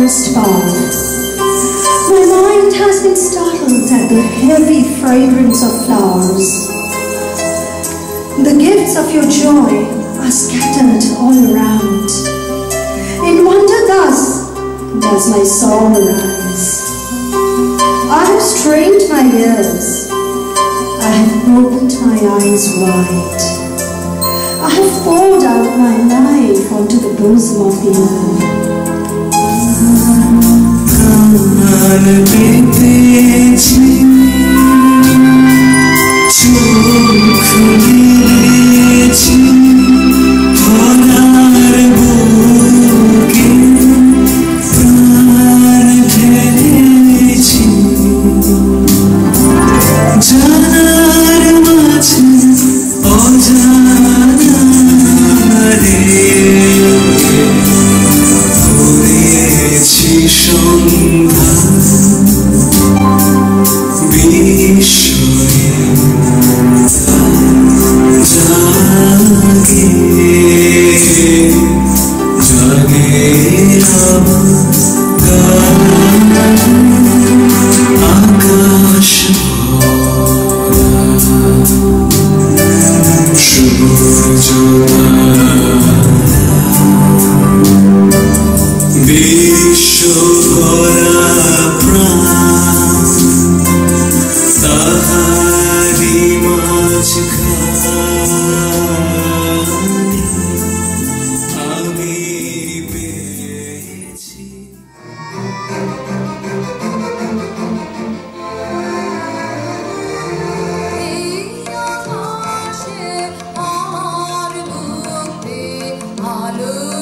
forest path. My mind has been startled at the heavy fragrance of flowers. The gifts of your joy are scattered all around. In wonder thus does my soul arise. I have strained my ears. I have opened my eyes wide. I have poured out my life onto the bosom of the earth. None of it you. Hallelujah.